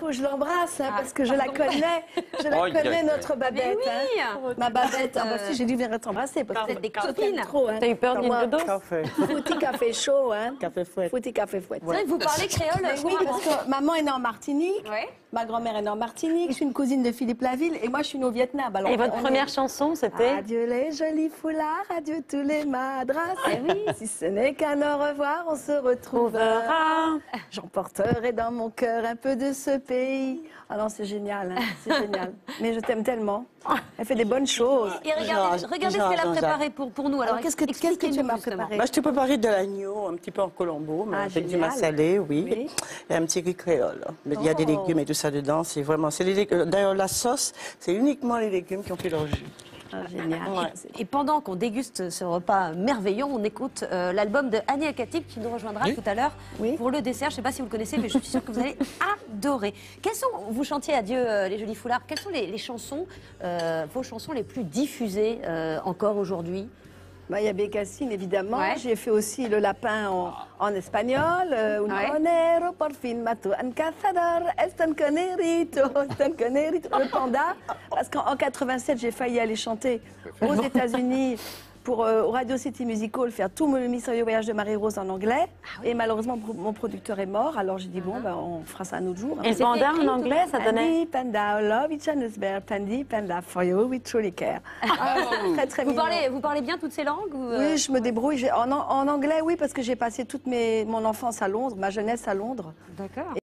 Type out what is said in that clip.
Faut que je l'embrasse hein, parce que je la connais. Je la connais, notre Babette. oui. hein. Ma Babette. Ah, bah, si, j'ai dû venir t'embrasser parce que êtes des copines. trop. Hein. T'as eu peur d'une dodo Café. Fouti café chaud. Hein. Café fouette. Fouti café fouette. C'est vrai que vous parlez créole oui, parce que maman est née en Martinique. Ouais. Ma grand-mère est née en Martinique. Je suis une cousine de Philippe Laville et moi, je suis née au Vietnam. Alors, Et votre première est- chanson, c'était Adieu les jolis foulards, adieu tous les madras. Si ce n'est qu'un au revoir, on se retrouvera. Trouvera. J'emporterai dans mon cœur un peu de ce pays. Ah non, c'est génial, hein, c'est génial. Mais je t'aime tellement. Elle fait des bonnes choses. Et regardez, ce qu'elle a préparé pour, pour nous. Alors, Alors, qu'est-ce que, qu'est-ce que tu m'as préparé Bah, je t'ai préparé de l'agneau, un petit peu en colombo, mais Ah, avec du massalé, oui. Oui. Et un petit riz créole. Mais il y a des Oh. légumes et tout ça dedans. C'est vraiment. c'est les lég- D'ailleurs, la sauce, c'est uniquement les légumes qui ont fait leur jus. Ah, Génial. Ouais. Et pendant qu'on déguste ce repas merveilleux, on écoute euh, l'album de Annie Akatib qui nous rejoindra tout à l'heure Oui. pour le dessert. Je ne sais pas si vous le connaissez, mais je suis sûre que vous allez adorer. Quelles sont, vous chantiez Adieu euh, les jolis foulards, quelles sont les, les chansons, euh, vos chansons les plus diffusées euh, encore aujourd'hui? Bah, Il y a Bécassine, évidemment. Ouais. J'ai fait aussi le lapin en, en espagnol. Euh, un Ouais. por fin mato un cazador, es un conerito, es un conerito. Le panda. Parce qu'en en 87, j'ai failli aller chanter aux États-Unis pour euh, au Radio City Music Hall faire tout le mystérieux voyage de Marie-Rose en anglais. Et malheureusement, mon- producteur est mort. Alors j'ai dit, bon, ben, on fera ça un autre jour. Et panda en anglais, ça donnait Pandy, panda, love each other's bear, pandy, panda, for you, we truly care. Ah, c'est très, très vous mignon. parlez, vous parlez bien toutes ces langues ou, euh, Oui, je me débrouille. En, en anglais, oui, parce que j'ai passé toute mes, mon enfance à Londres, ma jeunesse à Londres. D'accord.